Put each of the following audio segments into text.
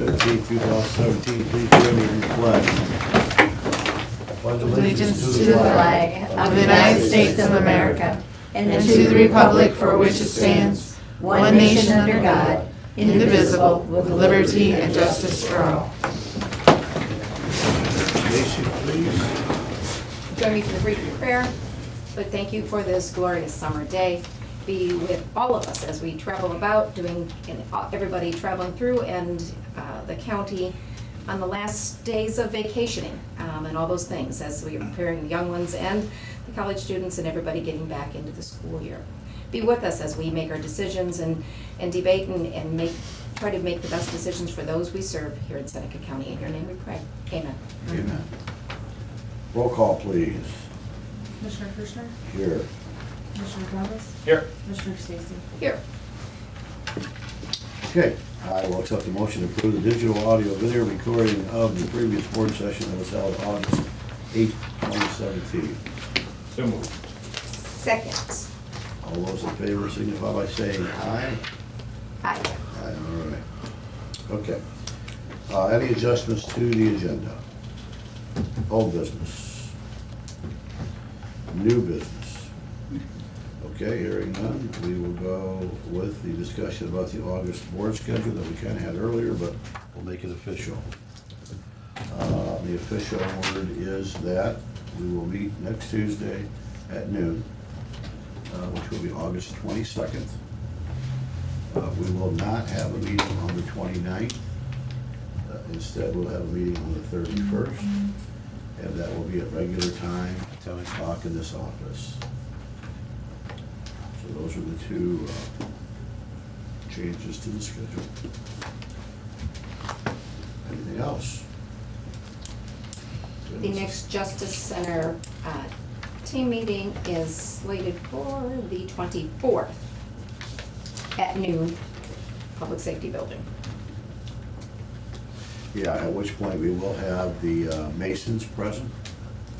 fifteenth, two thousand seventeen, please join me in the pledge. Pledge allegiance to the flag of the United States of America and to the republic for which it stands, one nation under God, indivisible, with liberty and justice for all. Macy, please. Join me for the brief prayer, but thank you for this glorious summer day. Be with all of us as we travel about, doing, and everybody traveling through and uh, the county on the last days of vacationing um, and all those things as we are preparing the young ones and the college students and everybody getting back into the school year. Be with us as we make our decisions and, and debate and, and make, try to make the best decisions for those we serve here in Seneca County. In your name we pray. Amen. Amen. Roll call, please. Commissioner Kerschner? Here. Commissioner Thomas? Here. Commissioner Stacy? Here. Okay, I will accept the motion to approve the digital audio video recording of the previous board session that was held August eighth, twenty seventeen. So moved. Second. All those in favor signify by saying aye. Aye. Aye, all right. Okay. Uh, any adjustments to the agenda? Old business? New business? Okay, hearing none, we will go with the discussion about the August board schedule that we kinda had earlier, but we'll make it official. Uh, the official word is that we will meet next Tuesday at noon, uh, which will be August twenty-second. Uh, We will not have a meeting on the 29th. Uh, Instead, we'll have a meeting on the thirty-first, and that will be at regular time, ten o'clock in this office. Those are the two uh, changes to the schedule. Anything else? The next Justice Center uh, team meeting is slated for the 24th at noon, Public Safety Building. Yeah, at which point we will have the uh, Masons present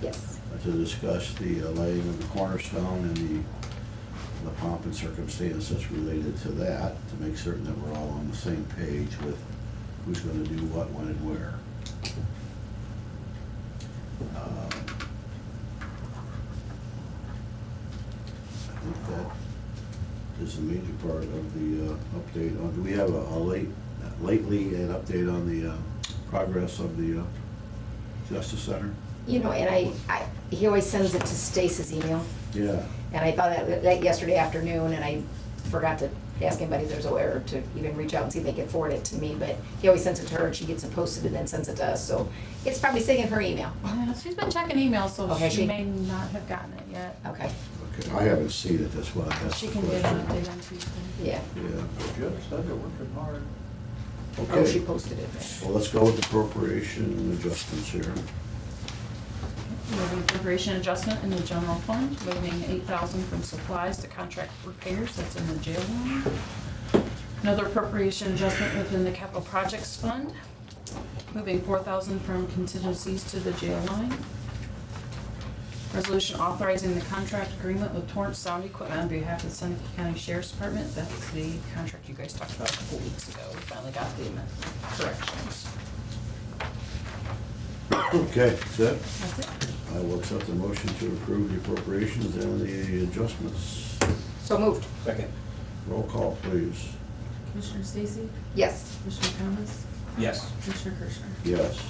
Yes. to discuss the uh, laying of the cornerstone and the, the pomp and circumstances related to that, to make certain that we're all on the same page with who's gonna do what, when, and where. Um, I think that is a major part of the uh, update on, do we have a a late, lately, an update on the uh, progress of the uh, Justice Center? You know, and I, I, he always sends it to Stace's email, Yeah. and I thought that, that yesterday afternoon, and I forgot to ask anybody if there's a way or to even reach out and see if they can forward it to me, but he always sends it to her, and she gets it posted and then sends it to us, so it's probably sitting in her email. Yeah, she's been checking emails, so has she? she may not have gotten it yet. Okay, Okay, I haven't seen it, that's why that's She the can get an question. update on Tuesday. yeah. Yeah, Judge said they're working hard. Oh, she okay. posted it. Well, let's go with the appropriation adjustments here. An appropriation adjustment in the general fund, moving eight thousand from supplies to contract repairs, that's in the jail line. Another appropriation adjustment within the capital projects fund, moving four thousand from contingencies to the jail line. Resolution authorizing the contract agreement with Torrence Sound Equipment on behalf of the Seneca County Sheriff's Department. That's the contract you guys talked about a couple weeks ago. We finally got the corrections. Okay, that's it. That's it. I will accept the motion to approve the appropriations and the adjustments. So moved, Second. Roll call, please. Commissioner Stacy? yes. Commissioner Thomas? Yes. Commissioner Kerschner? Yes.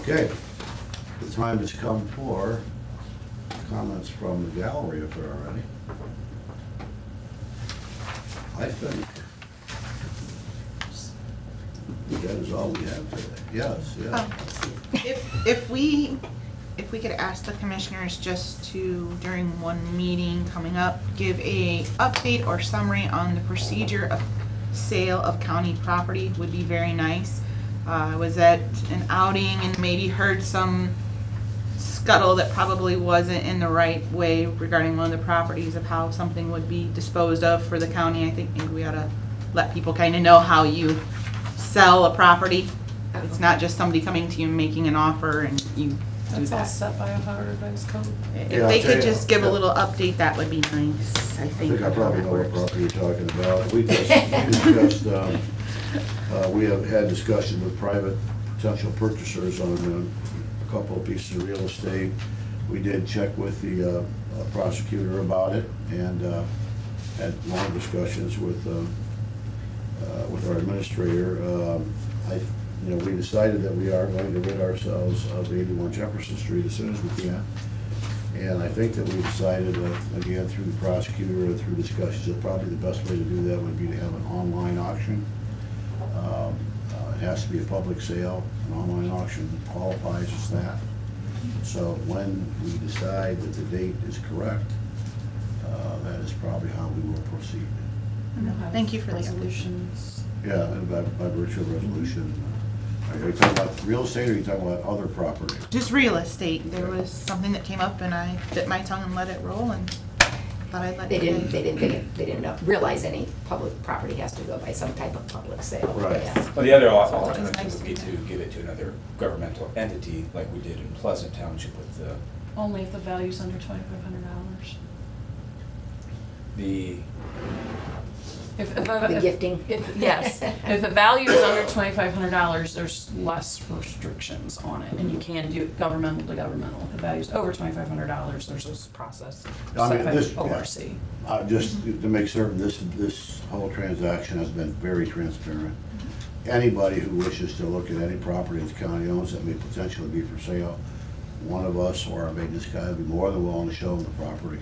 Okay, the time has come for comments from the gallery if there are any. I think that is all we have today. Yes, yes. Um, If, if we, if we could ask the commissioners just to, during one meeting coming up, give a update or summary on the procedure of sale of county property would be very nice. Uh, I was at an outing and maybe heard some scuttle that probably wasn't in the right way regarding one of the properties of how something would be disposed of for the county. I think maybe we ought to let people kind of know how you sell a property. It's not just somebody coming to you and making an offer and you do That's all that. set by Ohio Revised Code. If Yeah, they tell could you- just give a little update, that would be nice, I I think. think I probably know what property you're talking about. We just discussed, um, uh, we have had discussion with private potential purchasers on um, a couple of pieces of real estate. We did check with the uh, uh, prosecutor about it and uh, had long discussions with, um, uh, with our administrator. Um, I, you know, we decided that we are going to rid ourselves of eighty-one Jefferson Street as soon as we can. And I think that we decided, uh, again, through the prosecutor and through discussions, that probably the best way to do that would be to have an online auction. Um, uh, It has to be a public sale, an online auction qualifies as that. So when we decide that the date is correct, uh, that is probably how we will proceed. Thank you for the update. Resolutions. Yeah, and by, by virtue of resolution. Are you talking about real estate or are you talking about other property? Just real estate, there was something that came up and I bit my tongue and let it roll and thought I'd let They you didn't, they didn't, they didn't, they didn't know- realize any public property has to go by some type of public sale. Right. Yeah. Well, the other al- alternative would be to to give it to another governmental entity, like we did in Pleasant Township with the, Only if the value's under twenty-five hundred dollars. the, If, if, The if- gifting. if- Yes, if the value is under twenty-five hundred dollars, there's less restrictions on it, and you can do governmental to governmental. If the value's over twenty-five hundred dollars, there's this process I mean, set by this- yeah. ORC. Uh, just to make certain, this, this whole transaction has been very transparent. Anybody who wishes to look at any property the county owns that may potentially be for sale, one of us or our maintenance guy would be more than willing to show them the property.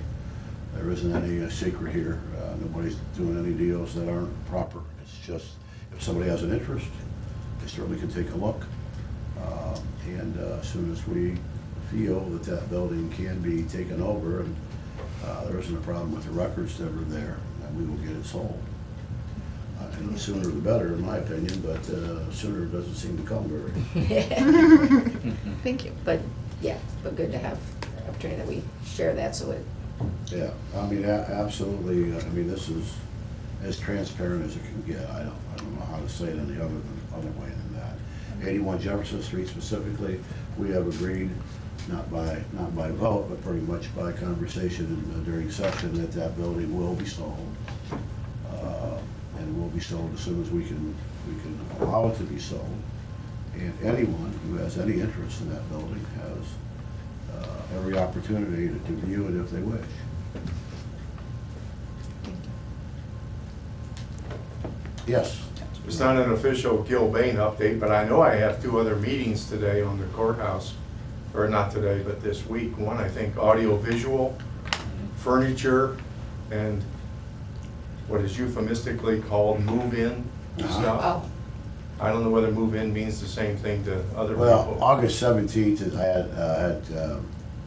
There isn't any uh, secret here. Uh, Nobody's doing any deals that aren't proper. It's just, if somebody has an interest, they certainly can take a look. Uh, And uh, as soon as we feel that that building can be taken over and uh, there isn't a problem with the records that are there, then we will get it sold. Uh, And the sooner the better, in my opinion, but sooner doesn't seem to come very. Thank you. But, yeah, but good to have the opportunity that we share that, so it, Yeah, I mean, a- absolutely, uh, I mean, this is as transparent as it can get. I don't, I don't know how to say it any other than, other way than that. Eighty-one Jefferson Street specifically, we have agreed, not by, not by vote, but pretty much by conversation during session, that that building will be sold. Uh, And will be sold as soon as we can, we can allow it to be sold. And anyone who has any interest in that building has uh, every opportunity to to view it if they wish. Yes, It's not an official Gilbane update, but I know I have two other meetings today on the courthouse, or not today, but this week. One, I think, audio-visual, furniture, and what is euphemistically called move-in Uh-huh. stuff. I don't know whether move-in means the same thing to other people. well, people. August seventeenth, I had, uh, had uh,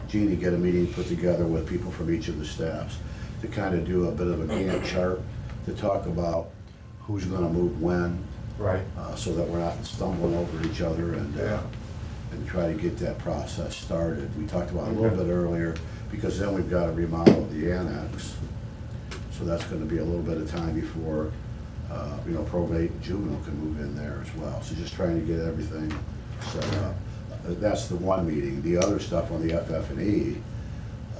Jeannie get a meeting put together with people from each of the staffs to kind of do a bit of a Gantt chart to talk about who's gonna move when, Right, uh, so that we're not stumbling over each other and, uh, Yeah. and try to get that process started. We talked about it a little Okay. bit earlier, because then we've got to remodel the annex. So that's gonna be a little bit of time before, uh, you know, probate and juvenile can move in there as well. So just trying to get everything set up. Uh, That's the one meeting. The other stuff on the FF and E,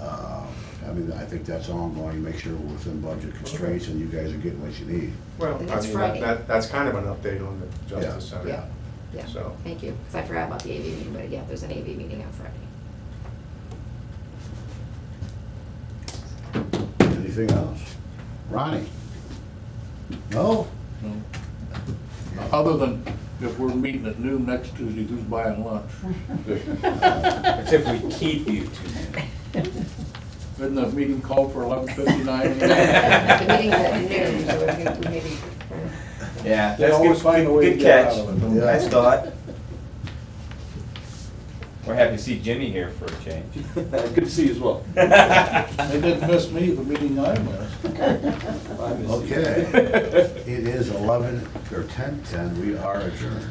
uh, I mean, I think that's ongoing, make sure we're within budget constraints and you guys are getting what you need. well, I it's mean, that, Friday. that, that's kind of an update on the Justice Center. yeah, yeah, So. thank you, because I forgot about the AV meeting, but yeah, there's an AV meeting on Friday. Anything else? Ronnie? No? Other than if we're meeting at noon next Tuesday, who's buying lunch? it's if we keep you to. Isn't the meeting called for eleven fifty-nine? The meeting's at noon, so we're we maybe, Yeah, They that's always good, find a way to good get catch. out of it, don't? Nice thought. We're happy to see Jimmy here for a change. Good to see you as well. They didn't miss me, the meeting I missed. Okay. It is eleven, or ten, ten, we are adjourned.